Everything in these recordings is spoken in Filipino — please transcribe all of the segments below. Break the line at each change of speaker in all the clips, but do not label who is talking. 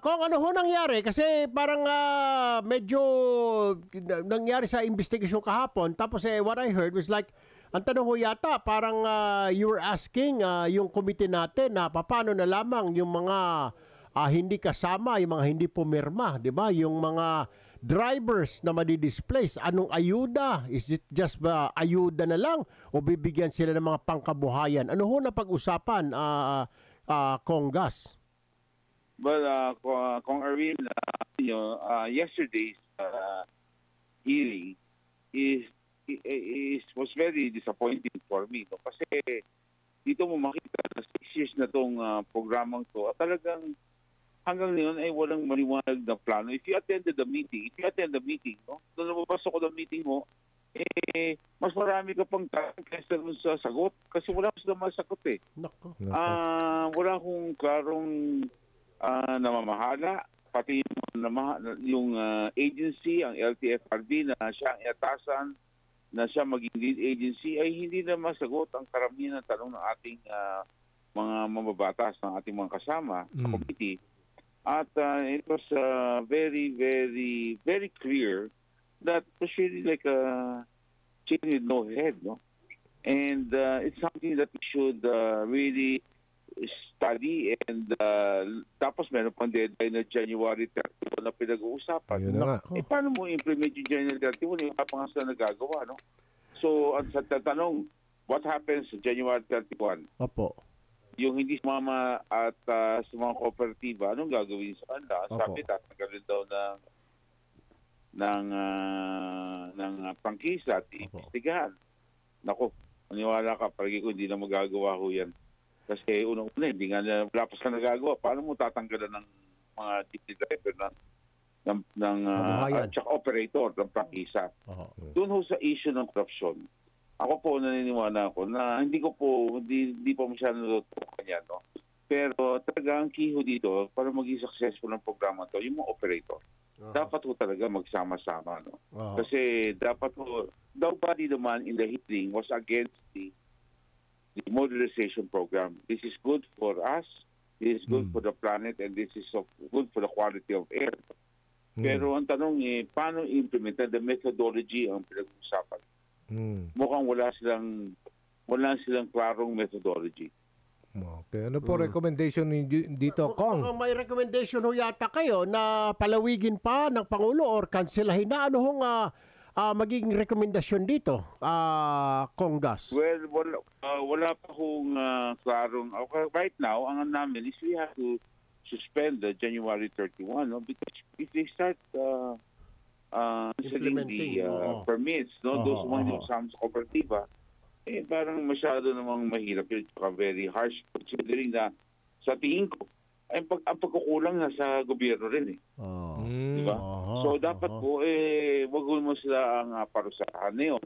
kung ano ho nangyari, kasi parang ah, medyo nangyari sa investigation kahapon, tapos eh, what I heard was like, ang tanong ho yata, parang ah, you were asking ah, yung committee natin na paano na lamang yung mga ah, hindi kasama, yung mga hindi pumirma, di ba? Yung mga drivers na madi-displace, anong ayuda? Is it just ba ayuda na lang o bibigyan sila ng mga pangkabuhayan? Ano ho na pag-usapan, ah, ah, Congas?
Well, uh, Kong Kong Arvin, uh, you know, uh, yesterday's uh, hearing is, is was very disappointing for me. No? Kasi dito mo makita na six years na tong uh, programang to at talagang hanggang ngayon ay walang maliwanag na plano. If you attended the meeting, if you attend the meeting, no? Doon napapasok ko ng meeting mo, eh, mas marami ka pang tanong kaysa dun sa sagot. Kasi wala ko sila masagot eh.
Nako.
Ah, wala akong klarong ah, namamahala. Pati yung, yung ah, agency, ang LTFRB na siya ang iatasan na siya maging lead agency ay hindi na masagot ang karamihan ng tanong ng ating ah, mga mababatas ng ating mga kasama sa
Mm.
committee. At ah, it was ah, very, very, very clear that it was really like a chicken with no head, no? And uh, it's something that we should uh, really study and uh, tapos meron pang deadline na January 31 na pinag-uusapan.
Yun na.
Nako.
Eh, paano mo implement yung January 31? Yung pa nga sila nagagawa, no? So, ang sa tatanong, what happens January 31?
Opo.
Yung hindi sumama at uh, sa mga kooperatiba, anong gagawin sa kanila?
Opo.
Sabi, tatanggalin daw ng ng uh, ng uh, prangkisa at iimbestigahan. Nako, maniwala ka, palagi ko hindi na magagawa ho yan. Kasi unang-una, hindi nga na, wala pa sa nagagawa. Paano mo tatanggalan ng mga jeepney driver ng ng, ng uh,
Kabuhayan.
at saka operator ng prangkisa?
Oo.
doon ho sa issue ng corruption, ako po naniniwala ako na hindi ko po, hindi, hindi po masyado natutukan yan, no? Pero talaga ang key ho dito, para maging successful ang programa to, yung mga operator, dapat ho talaga magsama-sama, no?
Oo.
Kasi dapat ho, nobody naman in the hearing was against the, the modernization program. This is good for us, this is good
Mm.
for the planet, and this is so good for the quality of air.
Mm.
Pero ang tanong eh, paano implement the methodology ang pinag-uusapan?
Mm.
Mukhang wala silang wala silang klarong methodology.
Okay. Ano po recommendation ni dito, Kong?
Mukhang may recommendation ho yata kayo na palawigin pa ng Pangulo or kanselahin na ano hong ah, ah, magiging rekomendasyon dito, ah, Congas?
Well, wala, uh, wala pa kong uh, klarong okay, right now ang namin is we have to suspend the January 31 no because if they start uh, uh, selling the uh,
oo.
permits no
Oo,
those
oo.
kasama sa kooperatiba eh parang masyado namang mahirap yun tsaka very harsh considering na sa tingin ko ay pag, ang pagkukulang na sa gobyerno rin eh.
Oh.
Mm.
Diba?
Aha,
So dapat
aha.
po eh wag mo sila ang uh, parusahan ngayon.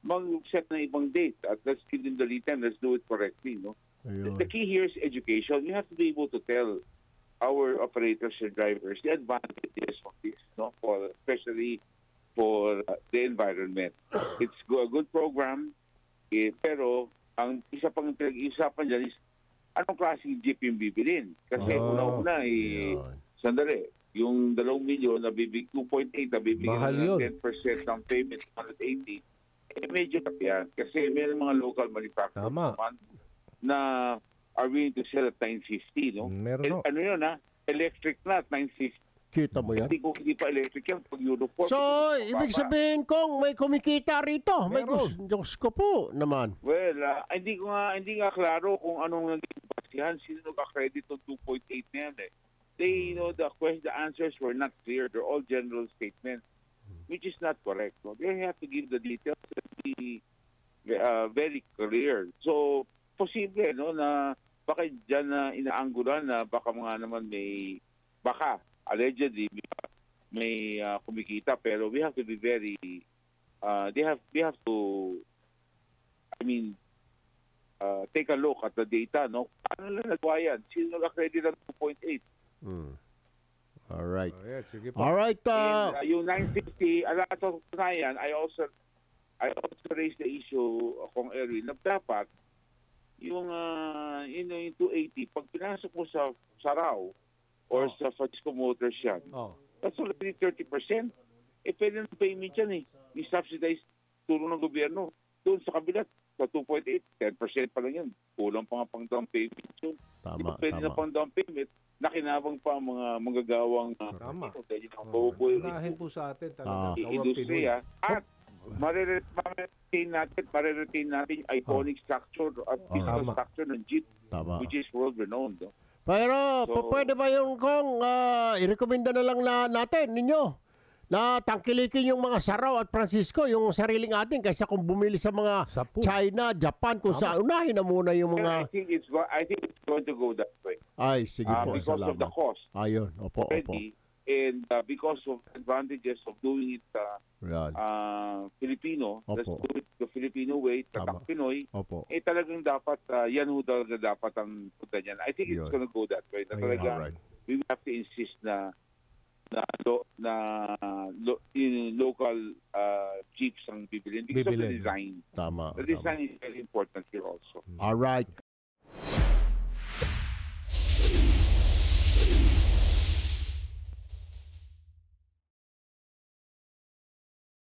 Mag-set na ibang date at let's give them the lead time. Let's do it correctly. No?
Ayun.
The key here is education. We have to be able to tell our operators and drivers the advantages of this, no? For especially for uh, the environment. It's go- a good program, eh, pero ang isa pang pinag-iusapan dyan is anong klaseng jeep yung bibilin? Kasi
Oh,
una-una, eh, sandali, yung 2 milyon na bibig 2.8 na bibigyan
Mahal
ng
yun.
10% ng payment 180 eh medyo tap yan kasi may mga local manufacturers
Tama.
naman na are willing to sell at 950 no
Meron
Eh,
no.
ano yun ha electric na at 950
Kita mo yan?
hindi ko hindi pa electric yan pag Euro 4
So, ibig sabihin kong may kumikita rito. May
Meron.
gus- Diyos ko po naman.
well ah, hindi ko nga hindi nga klaro kung anong naging basihan sino nag-accredit ng 2.8 na yan eh they you know the question the answers were not clear. They're all general statements which is not correct. No? they have to give the details and be uh, very clear. So posible no na baka diyan na inaanggulan na baka mga naman may baka allegedly may uh, kumikita. Pero we have to be very uh, they have we have to I mean uh, take a look at the data no? Paano lang nagawa yan sino nag-credit ng 2.8
Hmm. All right.
Oh, yeah, sige po.
All right.
And,
Uh,
uh, yung 950, ala sa katunayan, I also I also raised the issue uh, kung Erwin na dapat yung uh, yun, yung 280 pag pinasok mo sa saraw or
Oh.
sa Francisco Motors yan,
Oh.
that's already 30%. Eh, pwede ng payment yan eh. I-subsidize tulong ng gobyerno. Doon sa kabila, sa 2.8, 10% pa ang mga manggagawang uh,
Tama.
dahil yung mga
Oh, unahin po sa atin
Ah.
talaga. Pinoy.
industriya at marire- mariretain natin, mariretain natin iconic structure at physical
Tama.
structure ng jeep
Tama.
which is world renowned. No?
Pero,
So-
pa- pwede ba yung kung uh, i-recommenda na lang na, natin, ninyo, na tangkilikin yung mga Saraw at Francisco, yung sariling atin, kaysa kung bumili sa mga
Sa po.
China, Japan, kung sa unahin na muna yung mga...
I think it's go- I think it's going to go that way
Ay, sige
uh,
po,
because of the
salamat.
cost
Ayun, opo, opo.
already and uh, because of advantages of doing it uh,
Yan,
uh, Filipino, let's
Opo.
do it the Filipino way,
Tama.
tatak Pinoy,
opo.
eh talagang dapat, uh, yan ho talaga dapat ang punta niyan. I think
Yun.
it's gonna go that way. Na
Ayun,
talaga,
alright.
we will have to insist na na lo, na lo, in local uh, jeeps ang bibilin because of the
Bibilin.
design.
Tama,
The
tama.
design is very important here also.
Alright.